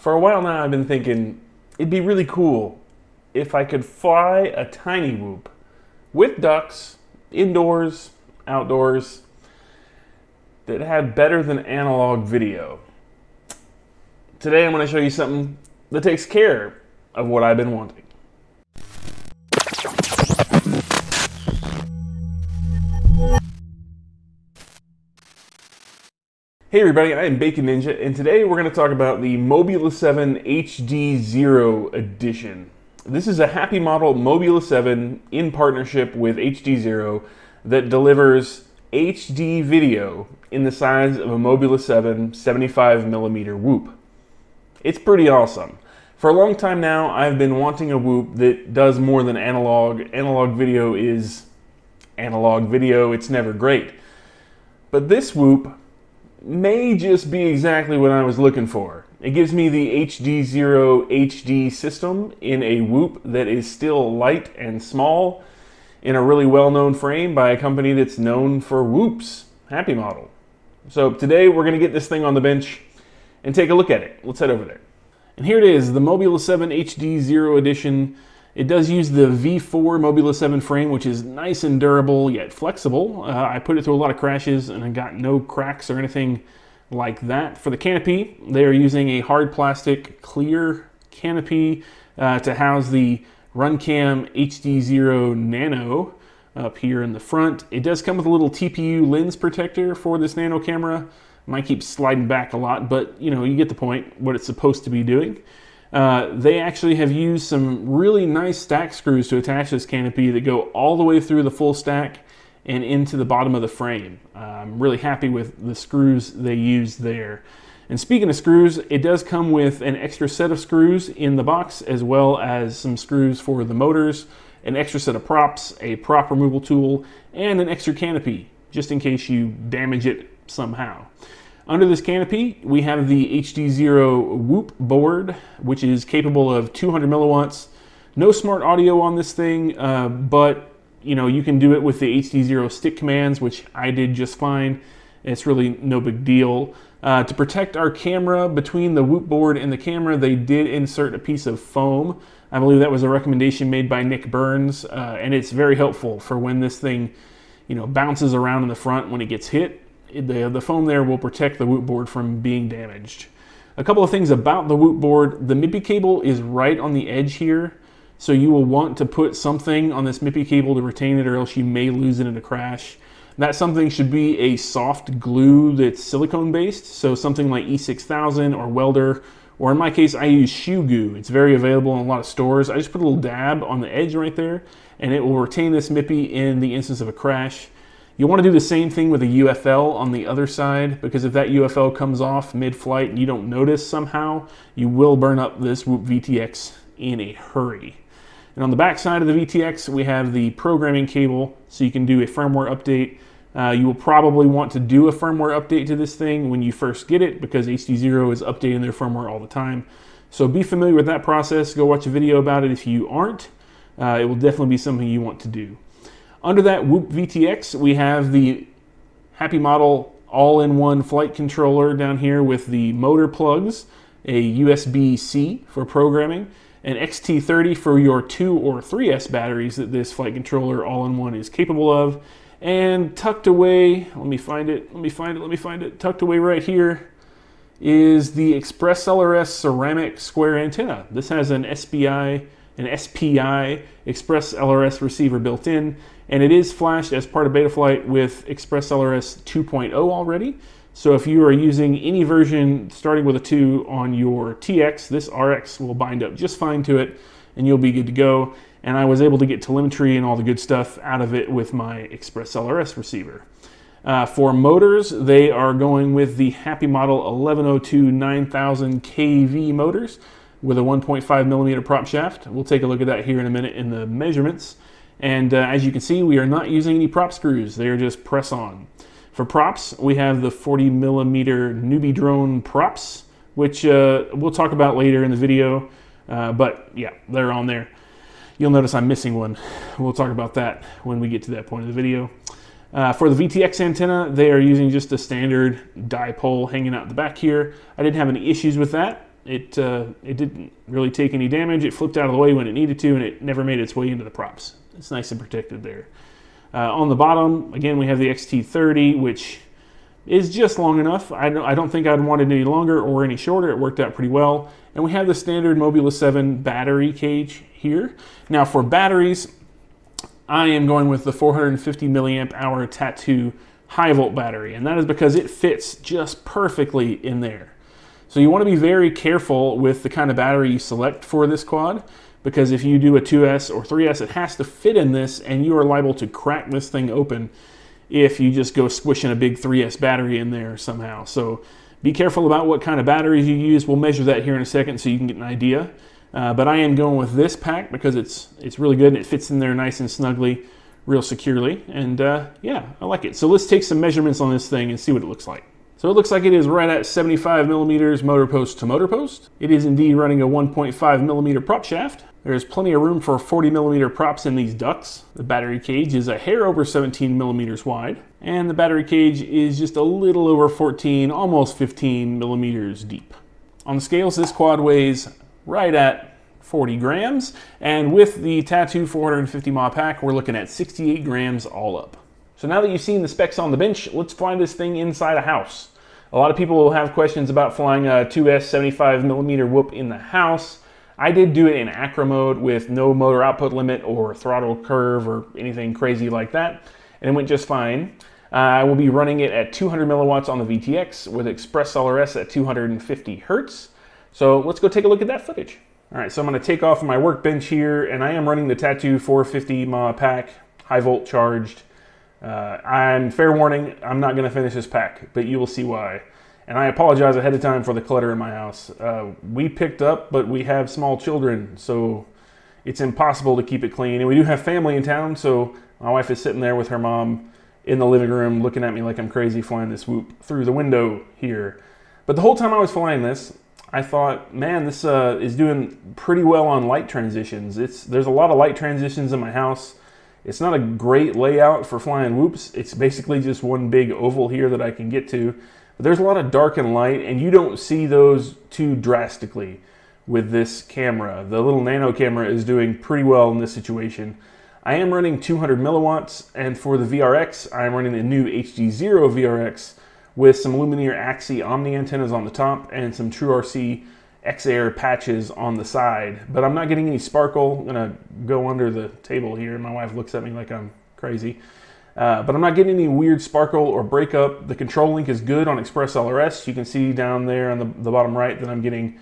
For a while now, I've been thinking it'd be really cool if I could fly a tiny whoop with ducts, indoors, outdoors, that had better than analog video. Today, I'm going to show you something that takes care of what I've been wanting. Hey everybody, I am Bacon Ninja, and today we're going to talk about the Mobula 7 HD Zero Edition. This is a Happy Model Mobula 7 in partnership with HD Zero that delivers HD video in the size of a Mobula 7 75mm whoop. It's pretty awesome. For a long time now, I've been wanting a whoop that does more than analog. Analog video is analog video, it's never great. But this whoop may just be exactly what I was looking for. It gives me the HDZero HD system in a whoop that is still light and small in a really well-known frame by a company that's known for whoops, Happy Model. So today we're going to get this thing on the bench and take a look at it. Let's head over there. And here it is, the Mobula 7 HD Zero Edition it does use the V4 Mobula 7 frame, which is nice and durable yet flexible. Uh, I put it through a lot of crashes and I got no cracks or anything like that. For the canopy, they are using a hard plastic clear canopy uh, to house the Runcam HDZero Nano up here in the front. It does come with a little TPU lens protector for this nano camera. Might keep sliding back a lot, but you know, you get the point, what it's supposed to be doing. Uh, they actually have used some really nice stack screws to attach this canopy that go all the way through the full stack and into the bottom of the frame. Uh, I'm really happy with the screws they used there. And speaking of screws, it does come with an extra set of screws in the box as well as some screws for the motors, an extra set of props, a prop removal tool, and an extra canopy just in case you damage it somehow. Under this canopy, we have the HDZero Whoop board, which is capable of 200 milliwatts. No smart audio on this thing, uh, but you know you can do it with the HDZero stick commands, which I did just fine. It's really no big deal. Uh, to protect our camera between the Whoop board and the camera, they did insert a piece of foam. I believe that was a recommendation made by Nick Burns, uh, and it's very helpful for when this thing, you know, bounces around in the front when it gets hit the, the foam there will protect the Whoop board from being damaged. A couple of things about the Whoop board. The MIPI cable is right on the edge here. So you will want to put something on this MIPI cable to retain it or else you may lose it in a crash. That something should be a soft glue that's silicone based. So something like E6000 or Welder, or in my case, I use Shoe Goo. It's very available in a lot of stores. I just put a little dab on the edge right there and it will retain this MIPI in the instance of a crash. You want to do the same thing with a UFL on the other side because if that UFL comes off mid-flight and you don't notice somehow, you will burn up this Whoop VTX in a hurry. And on the back side of the VTX, we have the programming cable so you can do a firmware update. Uh, you will probably want to do a firmware update to this thing when you first get it because HDZero is updating their firmware all the time. So be familiar with that process. Go watch a video about it if you aren't. Uh, it will definitely be something you want to do. Under that Whoop VTX, we have the Happy Model all-in-one flight controller down here with the motor plugs, a USB-C for programming, an XT30 for your 2 or 3S batteries that this flight controller all-in-one is capable of, and tucked away, let me find it, let me find it, let me find it, tucked away right here is the Express LRS ceramic square antenna. This has an SPI an SPI Express LRS receiver built in, and it is flashed as part of Betaflight with Express LRS 2.0 already. So if you are using any version starting with a 2 on your TX, this RX will bind up just fine to it, and you'll be good to go. And I was able to get telemetry and all the good stuff out of it with my Express LRS receiver. Uh, for motors, they are going with the Happy Model 1102 9000 kV motors with a 1.5 millimeter prop shaft. We'll take a look at that here in a minute in the measurements. And uh, as you can see, we are not using any prop screws. They are just press on. For props, we have the 40 millimeter NewBeeDrone props, which uh, we'll talk about later in the video. Uh, but yeah, they're on there. You'll notice I'm missing one. We'll talk about that when we get to that point of the video. Uh, for the VTX antenna, they are using just a standard dipole hanging out the back here. I didn't have any issues with that. It, uh, it didn't really take any damage. It flipped out of the way when it needed to, and it never made its way into the props. It's nice and protected there. Uh, on the bottom, again, we have the XT30, which is just long enough. I don't, I don't think I'd want it any longer or any shorter. It worked out pretty well. And we have the standard Mobula 7 battery cage here. Now for batteries, I am going with the 450 milliamp hour Tattu high volt battery, and that is because it fits just perfectly in there. So you want to be very careful with the kind of battery you select for this quad, because if you do a 2S or 3S, it has to fit in this, and you are liable to crack this thing open if you just go squishing a big 3S battery in there somehow. So be careful about what kind of batteries you use. We'll measure that here in a second so you can get an idea. Uh, but I am going with this pack because it's it's really good and it fits in there nice and snugly, real securely. And uh, yeah, I like it. So let's take some measurements on this thing and see what it looks like. So it looks like it is right at 75 millimeters motor post to motor post. It is indeed running a 1.5 millimeter prop shaft. There's plenty of room for 40 millimeter props in these ducts. The battery cage is a hair over 17 millimeters wide, and the battery cage is just a little over 14, almost 15 millimeters deep. On the scales, this quad weighs right at 40 grams, and with the Tattu 450 mAh pack, we're looking at 68 grams all up. So now that you've seen the specs on the bench, let's fly this thing inside a house. A lot of people will have questions about flying a 2S 75 millimeter whoop in the house. I did do it in acro mode with no motor output limit or throttle curve or anything crazy like that, and it went just fine. Uh, I will be running it at 200 milliwatts on the VTX with Express LRS at 250 hertz. So let's go take a look at that footage. All right, so I'm gonna take off my workbench here, and I am running the Tattu 450 mAh pack, high volt charged. Uh, I'm fair warning, I'm not gonna finish this pack, but you will see why. And I apologize ahead of time for the clutter in my house. Uh, we picked up, but we have small children, so it's impossible to keep it clean. And we do have family in town, so my wife is sitting there with her mom in the living room looking at me like I'm crazy flying this whoop through the window here. But the whole time I was flying this, I thought, man, this uh, is doing pretty well on light transitions. It's There's a lot of light transitions in my house. It's not a great layout for flying whoops. It's basically just one big oval here that I can get to. But there's a lot of dark and light, and you don't see those too drastically with this camera. The little nano camera is doing pretty well in this situation. I am running 200 milliwatts, and for the VRX, I'm running the new HDZero VRX with some Lumineer AXII Omni antennas on the top and some TrueRC X-Air patches on the side. But I'm not getting any sparkle. I'm gonna go under the table here. My wife looks at me like I'm crazy. Uh, but I'm not getting any weird sparkle or breakup. The control link is good on Express LRS. You can see down there on the, the bottom right that I'm getting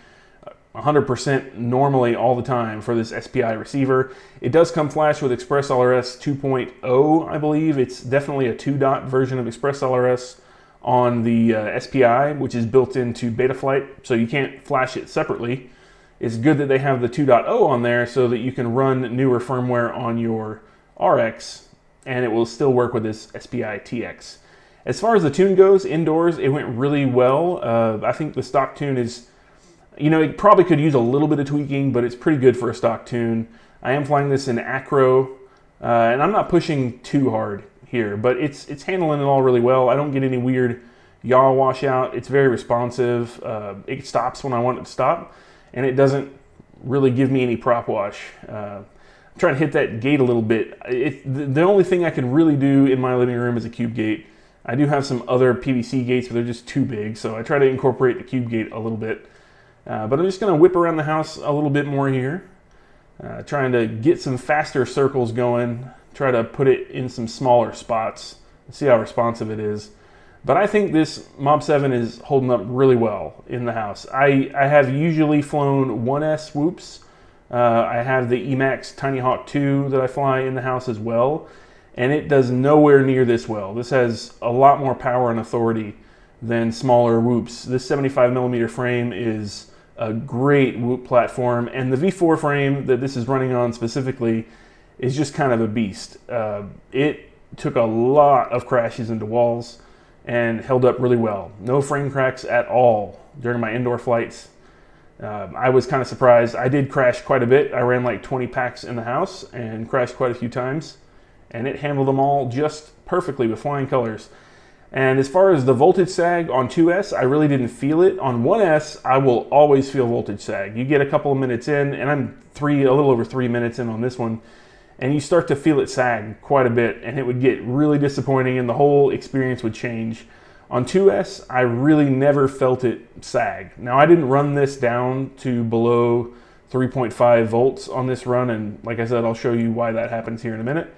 100% normally all the time for this SPI receiver. It does come flash with Express LRS 2.0, I believe. It's definitely a two dot version of Express LRS on the uh, SPI, which is built into Betaflight, so you can't flash it separately. It's good that they have the 2.0 on there so that you can run newer firmware on your RX and it will still work with this SPI TX. As far as the tune goes, indoors, it went really well. Uh, I think the stock tune is, you know, it probably could use a little bit of tweaking, but it's pretty good for a stock tune. I am flying this in acro, uh, and I'm not pushing too hard here, but it's it's handling it all really well. I don't get any weird yaw washout. It's very responsive. Uh, it stops when I want it to stop, and it doesn't really give me any prop wash. Uh, I'm trying to hit that gate a little bit. It, the only thing I can really do in my living room is a cube gate. I do have some other PVC gates, but they're just too big, so I try to incorporate the cube gate a little bit. Uh, but I'm just going to whip around the house a little bit more here, uh, trying to get some faster circles going, try to put it in some smaller spots, and see how responsive it is. But I think this Mob 7 is holding up really well in the house. I, I have usually flown 1S whoops, uh, I have the Emax Tiny Hawk 2 that I fly in the house as well, and it does nowhere near this well. This has a lot more power and authority than smaller whoops. This 75 millimeter frame is a great whoop platform, and the V4 frame that this is running on specifically is just kind of a beast. Uh, it took a lot of crashes into walls and held up really well. No frame cracks at all during my indoor flights. Uh, I was kind of surprised. I did crash quite a bit. I ran like 20 packs in the house and crashed quite a few times, and it handled them all just perfectly with flying colors. And as far as the voltage sag on 2S, I really didn't feel it. On 1S, I will always feel voltage sag. You get a couple of minutes in, and I'm three, a little over three minutes in on this one, and you start to feel it sag quite a bit, and it would get really disappointing, and the whole experience would change. On 2S, I really never felt it sag. Now, I didn't run this down to below 3.5 volts on this run, and like I said, I'll show you why that happens here in a minute.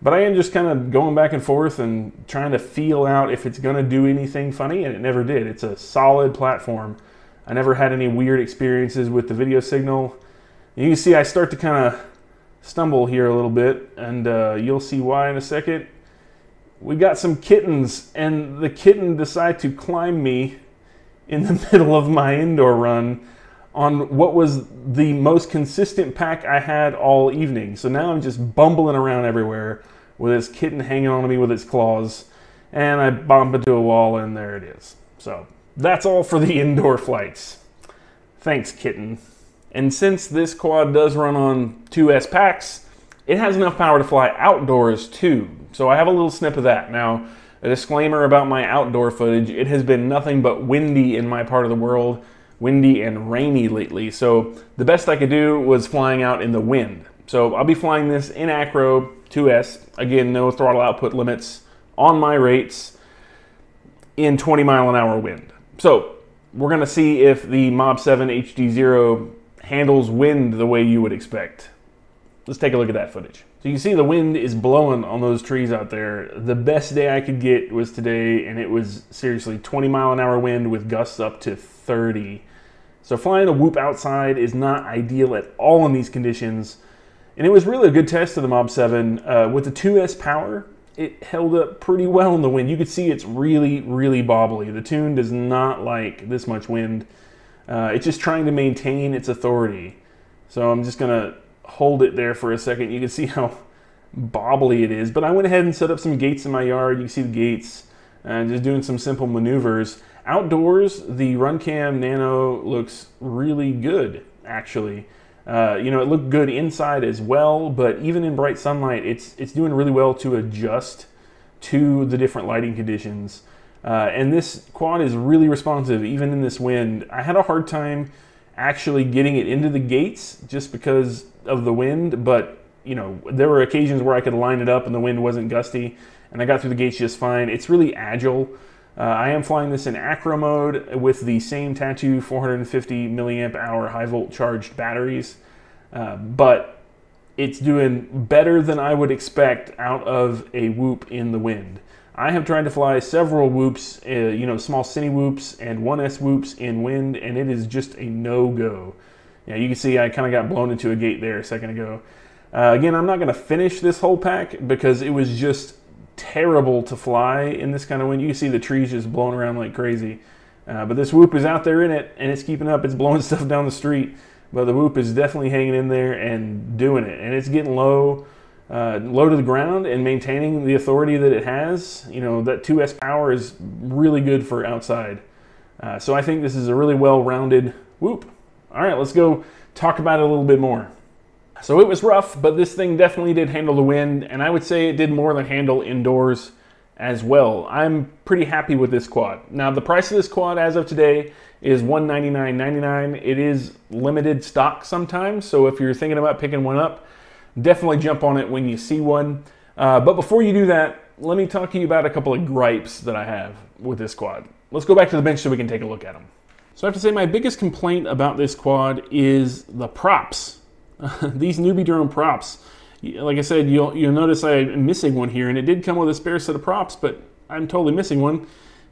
But I am just kind of going back and forth and trying to feel out if it's going to do anything funny, and it never did. It's a solid platform. I never had any weird experiences with the video signal. You can see I start to kind of stumble here a little bit, and uh, you'll see why in a second. We got some kittens, and the kitten decided to climb me in the middle of my indoor run on what was the most consistent pack I had all evening. So now I'm just bumbling around everywhere with this kitten hanging on to me with its claws, and I bump into a wall, and there it is. So that's all for the indoor flights. Thanks, kitten. And since this quad does run on 2S packs, it has enough power to fly outdoors too. So I have a little snip of that. Now, a disclaimer about my outdoor footage, it has been nothing but windy in my part of the world windy and rainy lately. So the best I could do was flying out in the wind. So I'll be flying this in Acro 2S. Again, no throttle output limits on my rates in 20 mile an hour wind. So we're going to see if the Mob 7 HDZero handles wind the way you would expect. Let's take a look at that footage. So you can see the wind is blowing on those trees out there. The best day I could get was today, and it was seriously 20 mile an hour wind with gusts up to 30. So flying a whoop outside is not ideal at all in these conditions. And it was really a good test of the Mob 7. Uh, with the 2S power, it held up pretty well in the wind. You could see it's really, really bobbly. The tune does not like this much wind. Uh, it's just trying to maintain its authority. So I'm just going to hold it there for a second. You can see how bobbly it is. But I went ahead and set up some gates in my yard. You can see the gates and just doing some simple maneuvers. Outdoors, the Runcam Nano looks really good, actually. Uh, you know, it looked good inside as well, but even in bright sunlight, it's it's doing really well to adjust to the different lighting conditions. Uh, and this quad is really responsive, even in this wind. I had a hard time actually getting it into the gates just because of the wind, but you know, there were occasions where I could line it up and the wind wasn't gusty, and I got through the gates just fine. It's really agile. Uh, I am flying this in acro mode with the same Tattu 450 milliamp hour high volt charged batteries, uh, but it's doing better than I would expect out of a whoop in the wind. I have tried to fly several whoops, uh, you know, small cine whoops and 1S whoops in wind, and it is just a no-go. Yeah, you can see I kind of got blown into a gate there a second ago. Uh, again, I'm not going to finish this whole pack because it was just terrible to fly in this kind of wind. You can see the trees just blowing around like crazy. Uh, but this whoop is out there in it, and it's keeping up. It's blowing stuff down the street. But the whoop is definitely hanging in there and doing it. And it's getting low, uh, low to the ground and maintaining the authority that it has. You know, that 2S power is really good for outside. Uh, so I think this is a really well-rounded whoop. All right, let's go talk about it a little bit more. So it was rough, but this thing definitely did handle the wind, and I would say it did more than handle indoors as well. I'm pretty happy with this quad. Now, the price of this quad as of today is $199.99. It is limited stock sometimes, so if you're thinking about picking one up, definitely jump on it when you see one. Uh, but before you do that, let me talk to you about a couple of gripes that I have with this quad. Let's go back to the bench so we can take a look at them. So I have to say my biggest complaint about this quad is the props. these NewBeeDrone props. Like I said, you'll, you'll notice I'm missing one here, and it did come with a spare set of props, but I'm totally missing one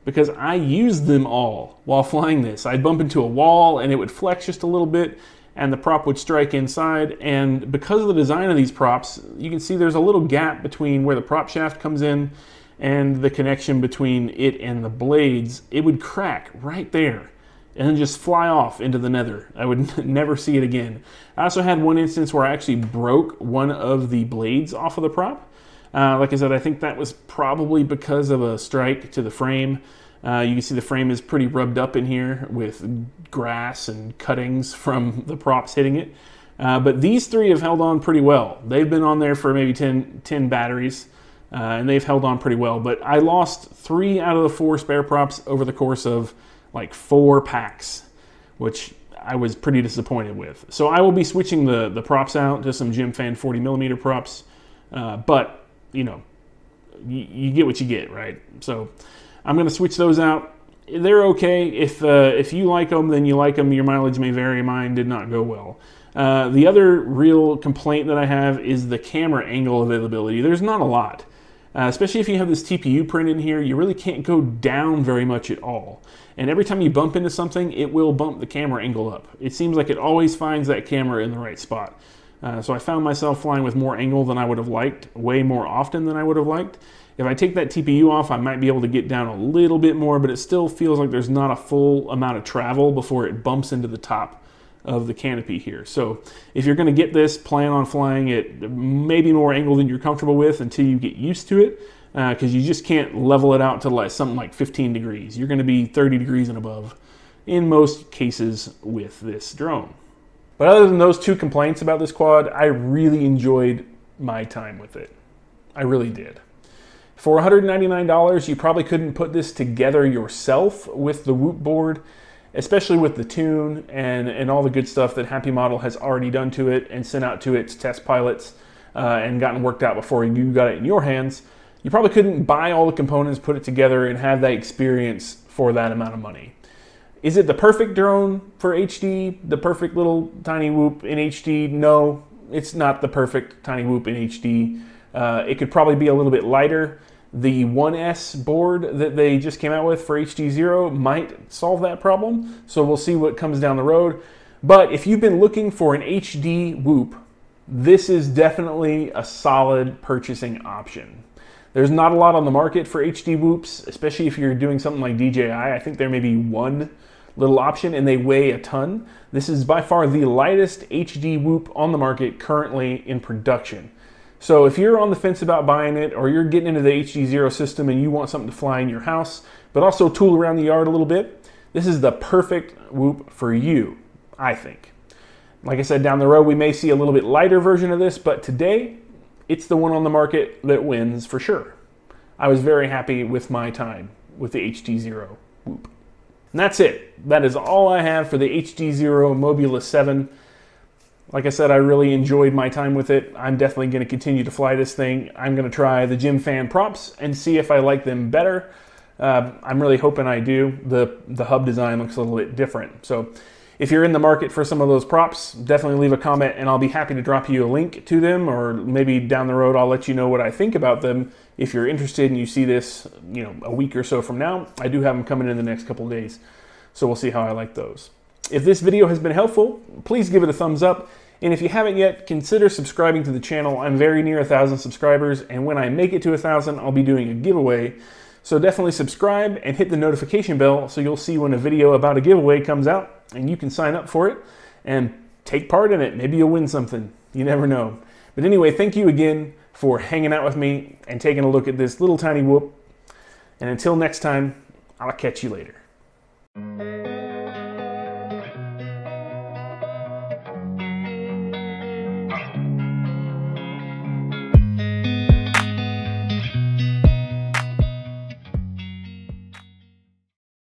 because I used them all while flying this. I'd bump into a wall and it would flex just a little bit and the prop would strike inside. And because of the design of these props, you can see there's a little gap between where the prop shaft comes in and the connection between it and the blades. It would crack right there and then just fly off into the nether. I would never see it again. I also had one instance where I actually broke one of the blades off of the prop. Uh, like I said, I think that was probably because of a strike to the frame. Uh, you can see the frame is pretty rubbed up in here with grass and cuttings from the props hitting it. Uh, but these three have held on pretty well. They've been on there for maybe 10, 10 batteries. uh, and they've held on pretty well. But I lost three out of the four spare props over the course of like four packs, which I was pretty disappointed with. So I will be switching the, the props out to some Gemfan 40 millimeter props, uh, but you know, you, get what you get, right? So I'm going to switch those out. They're okay. If uh, if you like them, then you like them. Your mileage may vary. Mine did not go well. Uh, the other real complaint that I have is the camera angle availability. There's not a lot. Uh, especially if you have this TPU print in here, you really can't go down very much at all. And every time you bump into something, it will bump the camera angle up. It seems like it always finds that camera in the right spot. Uh, so I found myself flying with more angle than I would have liked, way more often than I would have liked. If I take that TPU off, I might be able to get down a little bit more, but it still feels like there's not a full amount of travel before it bumps into the top of the canopy here. So if you're going to get this, plan on flying it maybe more angle than you're comfortable with until you get used to it because uh, you just can't level it out to like something like 15 degrees. You're going to be 30 degrees and above in most cases with this drone. But other than those two complaints about this quad, I really enjoyed my time with it. I really did. For $199, you probably couldn't put this together yourself with the Whoop board, especially with the tune and, and all the good stuff that Happy Model has already done to it and sent out to its test pilots uh, and gotten worked out before you got it in your hands. You probably couldn't buy all the components, put it together, and have that experience for that amount of money. Is it the perfect drone for HD? The perfect little tiny whoop in HD? No, it's not the perfect tiny whoop in HD. Uh, it could probably be a little bit lighter. The 1S board that they just came out with for HDZero might solve that problem, so we'll see what comes down the road. But if you've been looking for an HD whoop, this is definitely a solid purchasing option. There's not a lot on the market for HD whoops, especially if you're doing something like DJI. I think there may be one little option and they weigh a ton. This is by far the lightest HD whoop on the market currently in production. So if you're on the fence about buying it or you're getting into the HD Zero system and you want something to fly in your house, but also tool around the yard a little bit, this is the perfect whoop for you, I think. Like I said, down the road we may see a little bit lighter version of this, but today it's the one on the market that wins for sure. I was very happy with my time with the HD Zero whoop. And that's it. That is all I have for the HD Zero Mobula 7. Like I said, I really enjoyed my time with it. I'm definitely going to continue to fly this thing. I'm going to try the Gemfan props and see if I like them better. Uh, I'm really hoping I do. The, the hub design looks a little bit different. So if you're in the market for some of those props, definitely leave a comment and I'll be happy to drop you a link to them or maybe down the road I'll let you know what I think about them if you're interested and you see this, you know, a week or so from now. I do have them coming in the next couple days. So we'll see how I like those. If this video has been helpful, please give it a thumbs up. And if you haven't yet, consider subscribing to the channel. I'm very near a thousand subscribers, and when I make it to a thousand, I'll be doing a giveaway. So definitely subscribe and hit the notification bell so you'll see when a video about a giveaway comes out, and you can sign up for it and take part in it. Maybe you'll win something. You never know. But anyway, thank you again for hanging out with me and taking a look at this little tiny whoop. And until next time, I'll catch you later.